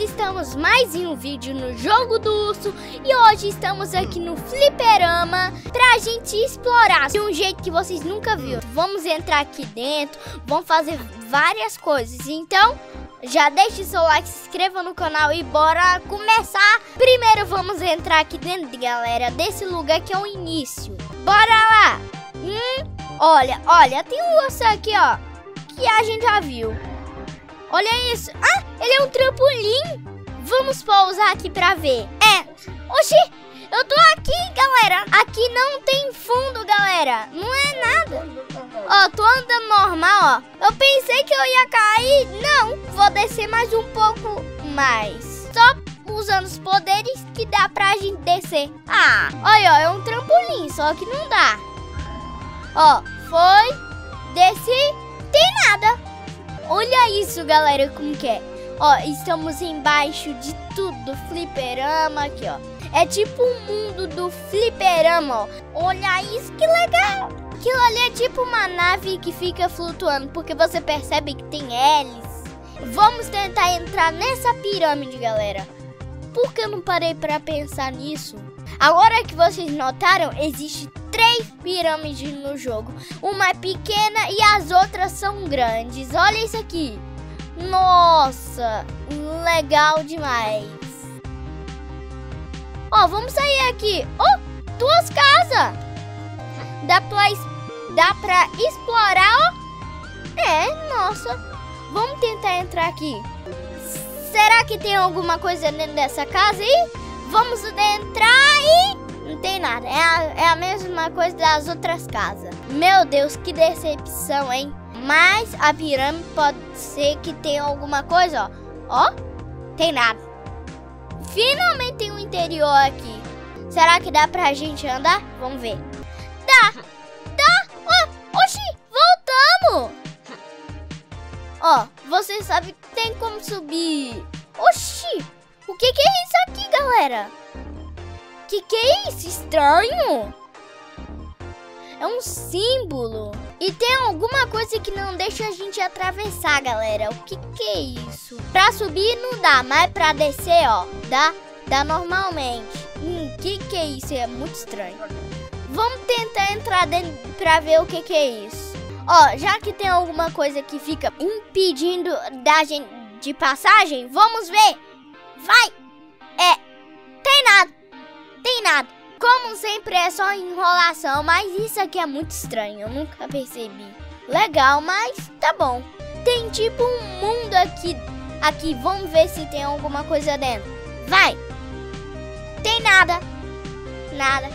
estamos mais em um vídeo no Jogo do Urso e hoje estamos aqui no Fliperama pra gente explorar de um jeito que vocês nunca viram. Vamos entrar aqui dentro, vamos fazer várias coisas, então já deixe seu like, se inscreva no canal e bora começar. Primeiro vamos entrar aqui dentro, galera, desse lugar que é o início. Bora lá! Hum, olha, olha, tem um urso aqui, ó, que a gente já viu. Olha isso. Ah, ele é um trampolim. Vamos pousar aqui pra ver. É. Oxi, eu tô aqui, galera. Aqui não tem fundo, galera. Não é nada. Ó, tô andando normal, ó. Eu pensei que eu ia cair. Não, vou descer mais um pouco mais. Só usando os poderes que dá pra gente descer. Ah, olha, ó, é um trampolim, só que não dá. Ó, foi, desci, tem nada. Olha isso, galera, como que é. Ó, estamos embaixo de tudo, fliperama aqui, ó. É tipo o mundo do fliperama, ó. Olha isso, que legal. Aquilo ali é tipo uma nave que fica flutuando, porque você percebe que tem hélices. Vamos tentar entrar nessa pirâmide, galera. Por que eu não parei para pensar nisso? Agora que vocês notaram, existe três pirâmides no jogo. Uma é pequena e as outras são grandes. Olha isso aqui. Nossa, legal demais. Ó, vamos sair aqui. Oh, duas casas. Dá pra, dá pra explorar, ó. É, nossa. Vamos tentar entrar aqui. Será que tem alguma coisa dentro dessa casa aí? Vamos entrar e não tem nada. É a, é a mesma coisa das outras casas. Meu Deus, que decepção, hein? Mas a pirâmide pode ser que tenha alguma coisa, ó. Ó, tem nada. Finalmente tem um interior aqui. Será que dá pra gente andar? Vamos ver. Dá! Dá! Oh, oxi! Voltamos! Ó, você sabe que tem como subir. Oxi! O que, que é isso aqui, galera? Que que é isso? Estranho? É um símbolo. E tem alguma coisa que não deixa a gente atravessar, galera. O que que é isso? Pra subir não dá, mas pra descer, ó, dá, dá normalmente. Hum, que que é isso? É muito estranho. Vamos tentar entrar dentro pra ver o que que é isso. Ó, já que tem alguma coisa que fica impedindo da gente de passagem, vamos ver. Vai! É, sempre é só enrolação, mas isso aqui é muito estranho, eu nunca percebi. Legal, mas tá bom. Tem tipo um mundo aqui. Aqui, vamos ver se tem alguma coisa dentro. Vai! Tem nada. Nada.